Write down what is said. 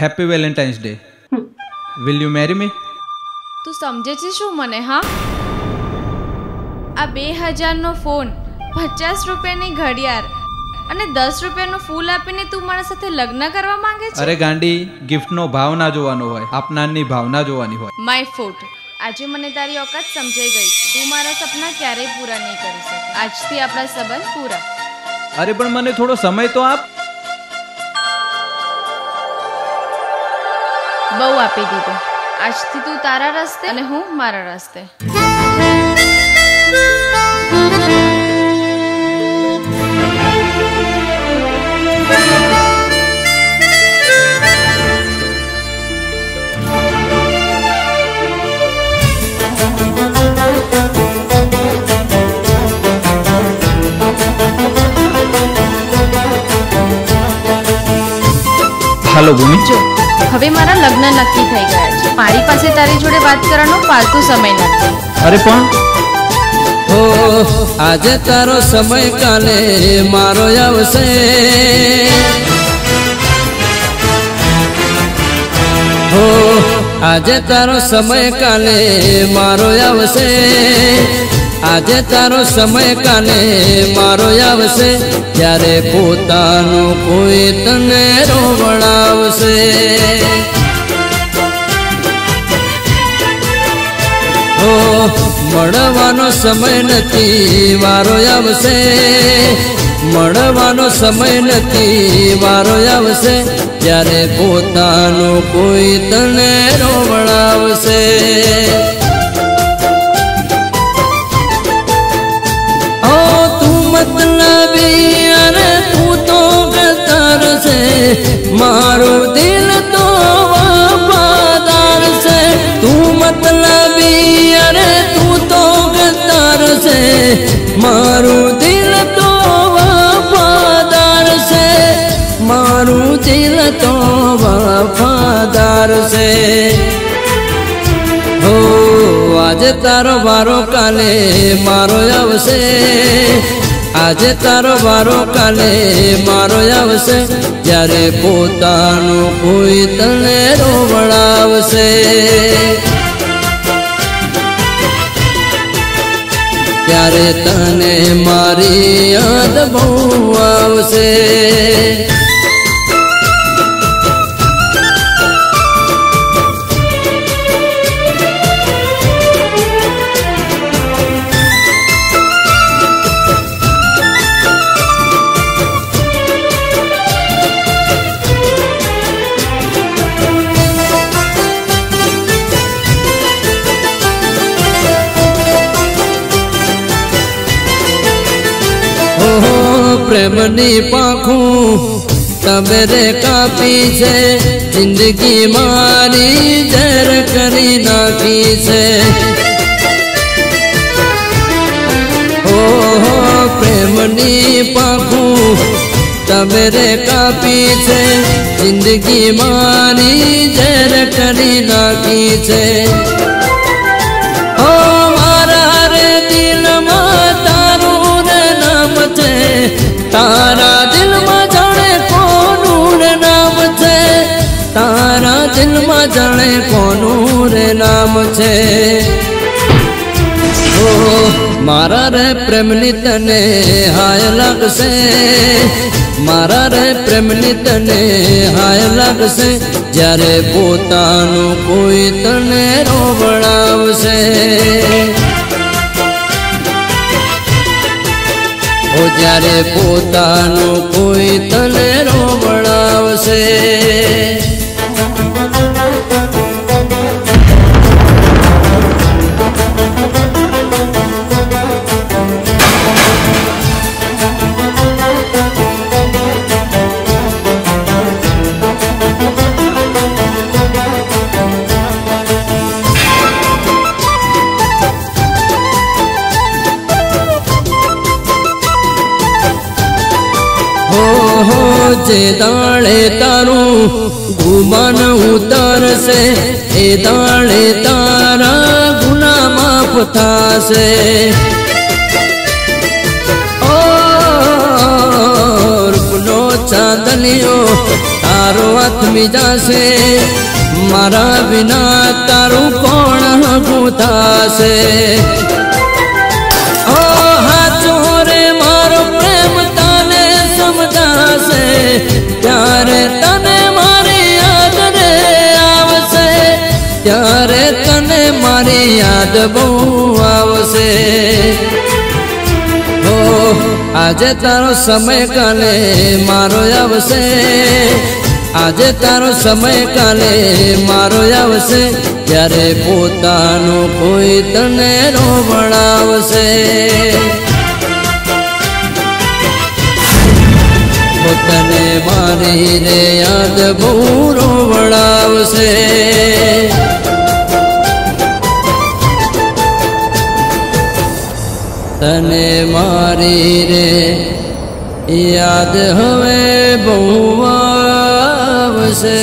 Happy valentine's day will you marry me તું સમજે છે શું મને હા? આ બે હજારનો ફોન પચાસ રૂપિયાની ઘડિયાળ અને દસ રૂપિયાનું ફૂલ આપીને તું મારા સાથે લગ્ન કરવા માંગે છે? અરે ગાંડી ગિફ્ટનો ભાવ ના જોવાનો હોય આપનારની ભાવના જોવાની હોય. માય ફૂટ આજે મને તારી ઓકાત સમજાઈ ગઈ. તું મારા સપના ક્યારેય પૂરા નહીં કરી શકે. આજથી આપણા સંબંધ પૂરા. અરે પણ મને થોડો સમય તો આપ. બહુ આપી દીધું આજથી તું તારા રસ્તે અને હું મારા રસ્તે હાલો ભૂમિ જો હવે મારા લગ્ન નક્કી થઈ ગયા છે. મારી પાસે તારી જોડે વાત કરવાનો ફાલતુ સમય નથી. અરે પણ? હો આજે તારો સમય કાલે મારો આવશે. હો આજે તારો સમય કાલે મારો આવશે. આજે તારો સમય કાલે મારો આવશે, ત્યારે પોતાનું કોઈ તને રોવડાવશે. મળવાનો સમય નથી વારો આવશે. મળવાનો સમય નથી વારો આવશે, ત્યારે પોતાનો કોઈ તને રોવડાવશે. મારું દિલ તો વફાદાર છે. હો, આજે તારો વારો કાલે મારો આવશે. આજે તારો વારો કાલે મારો આવશે. જ્યારે પોતાનું કોઈ તને રોવડાવશે. ત્યારે તને મારી યાદ બહુ આવશે. પ્રેમની પાંખું તમે રે કાપી છે જિંદગી મારી ઝેર કરી નાખી છે ઓહો પ્રેમની પાંખું તમે રે કાપી છે જિંદગી મારી ઝેર કરી નાખી છે જાણે કોનું રે નામ છે? મારા રે પ્રેમની તને હાય લાગશે. મારા રે પ્રેમની તને હાય લાગશે. જ્યારે પોતાનું કોઈ તને રોવડાવશે. જ્યારે પોતાનું કોઈ તને જે દાળે તારું, ગુમાન ઉતરશે. એ દાળે તારા ગુના માફ થશે. રૂપનો ચાંદલિયો, તારો આત્મી જાશે મારા વિના તારું કોણ હકું સમજાશે ત્યારે તને મારી યાદ રે આવશે. ત્યારે તને મારી યાદ બહુ આવશે. હો, આજે તારો સમય કાલે મારો આવશે. આજે તારો સમય કાલે મારો આવશે. ત્યારે પોતાનું કોઈ તને રોવડાવશે મારી રે યાદ ભૂરો વળાવશે. તને મારી રે યાદ હવે બહુ આવશે.